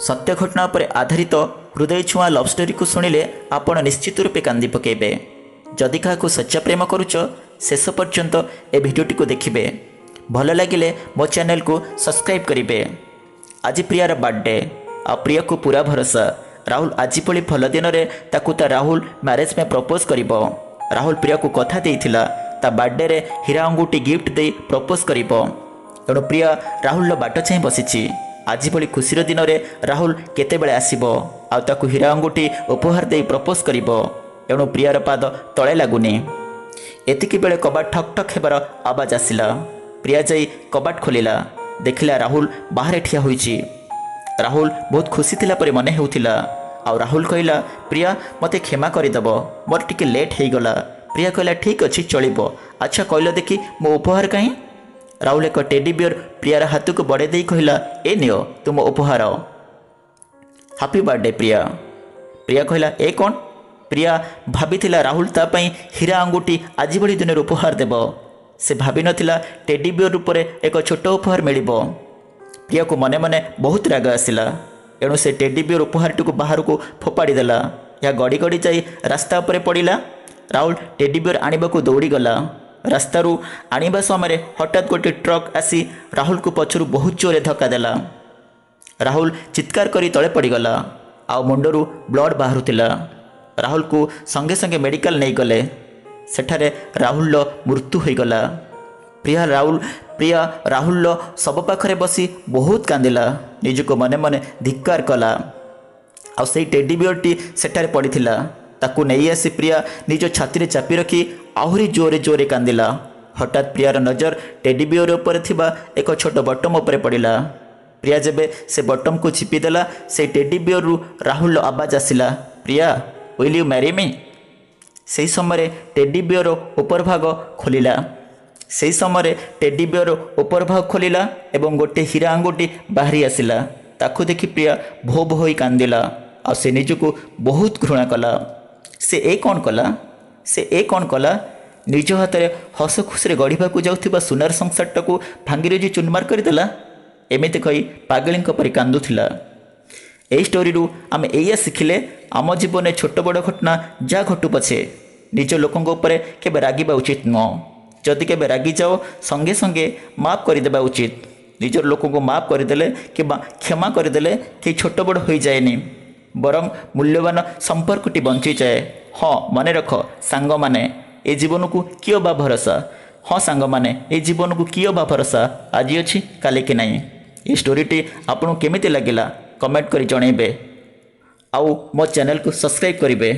ସତ୍ୟ ଘଟଣା ଉପରେ ଆଧାରିତ ହୃଦୟ ଛୁଆଁ ଲଭ୍ ଷ୍ଟୋରିକୁ ଶୁଣିଲେ ଆପଣ ନିଶ୍ଚିତ ରୂପେ କାନ୍ଦି ପକାଇବେ। ଯଦି କାହାକୁ ସଚ୍ଚା ପ୍ରେମ କରୁଛ ଶେଷ ପର୍ଯ୍ୟନ୍ତ ଏ ଭିଡ଼ିଓଟିକୁ ଦେଖିବେ। ଭଲ ଲାଗିଲେ ମୋ ଚ୍ୟାନେଲକୁ ସବସ୍କ୍ରାଇବ୍ କରିବେ। ଆଜି ପ୍ରିୟାର ବାର୍ଥଡେ ଆଉ ପ୍ରିୟାକୁ ପୁରା ଭରସା। ରାହୁଲ ଆଜି ଭଳି ଭଲ ଦିନରେ ତାକୁ ତା ରାହୁଲ ମ୍ୟାରେଜ୍ ପାଇଁ ପ୍ରପୋଜ୍ କରିବ। ରାହୁଲ ପ୍ରିୟାକୁ କଥା ଦେଇଥିଲା ତା ବାର୍ଥଡେରେ ହୀରା ଅଙ୍ଗୁଠି ଗିଫ୍ଟ ଦେଇ ପ୍ରପୋଜ୍ କରିବ। ତେଣୁ ପ୍ରିୟା ରାହୁଲର ବାଟ ଚାହିଁ ବସିଛି। ଆଜି ଭଳି ଖୁସିର ଦିନରେ ରାହୁଲ କେତେବେଳେ ଆସିବ? ଆଉ ତାକୁ ହୀରା ଅଙ୍ଗୁଠି ଉପହାର ଦେଇ ପ୍ରପୋଜ୍ କରିବ? ଏଣୁ ପ୍ରିୟାର ପାଦ ତଳେ ଲାଗୁନି। ଏତିକି ବେଳେ କବାଟ ଠକ୍ ଠକ୍ ହେବାର ଆବାଜ ଆସିଲା। ପ୍ରିୟା ଯାଇ କବାଟ ଖୋଲିଲା। ଦେଖିଲା ରାହୁଲ ବାହାରେ ଠିଆ ହୋଇଛି। ରାହୁଲ ବହୁତ ଖୁସି ଥିଲା ପରି ମନେ ହେଉଥିଲା। ଆଉ ରାହୁଲ କହିଲା ପ୍ରିୟା ମୋତେ କ୍ଷମା କରିଦେବ। ମୋର ଟିକେ ଲେଟ୍ ହେଇଗଲା। ପ୍ରିୟା କହିଲା ଠିକ୍ ଅଛି ଚଳିବ। ଆଚ୍ଛା କହିଲ ଦେଖି ମୋ ଉପହାର କାହିଁ? ରାହୁଲ ଏକ ଟେଡି ବିୟର ପ୍ରିୟାର ହାତକୁ ବଢ଼େଇ ଦେଇ କହିଲା ଏ ନିଅ ତୁମ ଉପହାର। Happy birthday Priya. ପ୍ରିୟା କହିଲା ଏ କ'ଣ? ପ୍ରିୟା ଭାବିଥିଲା ରାହୁଲ ତା ପାଇଁ ହୀରା ଆଙ୍ଗୁଠି ଆଜି ଭଳି ଦିନରେ ଉପହାର ଦେବ। ସେ ଭାବିନଥିଲା ଟେଡି ବିୟର ରୂପରେ ଏକ ଛୋଟ ଉପହାର ମିଳିବ। ପ୍ରିୟାକୁ ମନେ ମନେ ବହୁତ ରାଗ ଆସିଲା। ଏଣୁ ସେ ଟେଡି ବିୟର ଉପହାରଟିକୁ ବାହାରକୁ ଫୋପାଡ଼ି ଦେଲା ଏହା ଗଡ଼ି ଗଡ଼ି ଯାଇ ରାସ୍ତା ଉପରେ ପଡ଼ିଲା। ରାହୁଲ ଟେଡି ବିୟର ଆଣିବାକୁ ଦୌଡ଼ିଗଲା। ରାସ୍ତାରୁ ଆଣିବା ସମୟରେ ହଠାତ୍ ଗୋଟିଏ ଟ୍ରକ୍ ଆସି ରାହୁଲକୁ ପଛରୁ ବହୁତ ଜୋରରେ ଧକ୍କା ଦେଲା। ରାହୁଲ ଚିତ୍କାର କରି ତଳେ ପଡ଼ିଗଲା। ଆଉ ମୁଣ୍ଡରୁ ବ୍ଲଡ଼ ବାହାରୁଥିଲା। ରାହୁଲକୁ ସଙ୍ଗେ ସଙ୍ଗେ ମେଡ଼ିକାଲ ନେଇଗଲେ। ସେଠାରେ ରାହୁଲର ମୃତ୍ୟୁ ହୋଇଗଲା। ପ୍ରିୟା ରାହୁଲ ପ୍ରିୟା ରାହୁଲର ଶବ ପାଖରେ ବସି ବହୁତ କାନ୍ଦିଲା। ନିଜକୁ ମନେ ମନେ ଧିକ୍କାର କଲା। ଆଉ ସେଇ ଟେଡି ବିୟରଟି ସେଠାରେ ପଡ଼ିଥିଲା। ତାକୁ ନେଇ ଆସି ପ୍ରିୟା ନିଜ ଛାତିରେ ଚାପି ରଖି ଆହୁରି ଜୋରେ ଜୋରେ କାନ୍ଦିଲା। ହଠାତ୍ ପ୍ରିୟାର ନଜର ଟେଡି ବିୟର ଉପରେ ଥିବା ଏକ ଛୋଟ ବଟମ୍ ଉପରେ ପଡ଼ିଲା। ପ୍ରିୟା ଯେବେ ସେ ବଟମ୍କୁ ଚିପିଦେଲା ସେଇ ଟେଡି ବିୟରରୁ ରାହୁଲର ଆବାଜ ଆସିଲା ପ୍ରିୟା ୱିଲ୍ ୟୁ ମ୍ୟାରି ମି ସେହି ସମୟରେ ଟେଡି ବିୟର ଉପର ଭାଗ ଖୋଲିଲା। ସେହି ସମୟରେ ଟେଡି ବିୟର ଉପର ଭାଗ ଖୋଲିଲା ଏବଂ ଗୋଟିଏ ହୀରା ଆଙ୍ଗୁଠି ବାହାରି ଆସିଲା। ତାକୁ ଦେଖି ପ୍ରିୟା ଭୋ ଭୋ ହୋଇ କାନ୍ଦିଲା। ଆଉ ସେ ନିଜକୁ ବହୁତ ଘୃଣା କଲା। ସେ ଏ କ'ଣ କଲା? ସେ ଏ କ'ଣ କଲା? ନିଜ ହାତରେ ହସ ଖୁସିରେ ଗଢ଼ିବାକୁ ଯାଉଥିବା ସୁନାର ସଂସାରଟାକୁ ଭାଙ୍ଗିରୁଜି ଚୁନମାର କରିଦେଲା ଏମିତି କହି ପାଗଳିଙ୍କ ପରି କାନ୍ଦୁଥିଲା। ଏହି ଷ୍ଟୋରିରୁ ଆମେ ଏଇଆ ଶିଖିଲେ ଆମ ଜୀବନରେ ଛୋଟ ବଡ଼ ଘଟଣା ଯାହା ଘଟୁ ପଛେ ନିଜ ଲୋକଙ୍କ ଉପରେ କେବେ ରାଗିବା ଉଚିତ ନୁହଁ। ଯଦି କେବେ ରାଗିଯାଅ ସଙ୍ଗେ ସଙ୍ଗେ ମାଫ କରିଦେବା ଉଚିତ। ନିଜର ଲୋକଙ୍କୁ ମାଫ କରିଦେଲେ କିମ୍ବା କ୍ଷମା କରିଦେଲେ କେହି ଛୋଟ ବଡ଼ ହୋଇଯାଏନି। ବରଂ ମୂଲ୍ୟବାନ ସମ୍ପର୍କଟି ବଞ୍ଚିଯାଏ। ହଁ ମନେ ରଖ ସାଙ୍ଗମାନେ ଏ ଜୀବନକୁ କିଏ ବା ଭରସା? ହଁ ସାଙ୍ଗମାନେ ଏ ଜୀବନକୁ କିଏ ବା ଭରସା? ଆଜି ଅଛି କାଲି କି ନାହିଁ। ଏ ଷ୍ଟୋରିଟି ଆପଣଙ୍କୁ କେମିତି ଲାଗିଲା? କମେଣ୍ଟ କରି ଜଣାଇବେ। ଆଉ ମୋ ଚ୍ୟାନେଲକୁ ସବସ୍କ୍ରାଇବ୍ କରିବେ।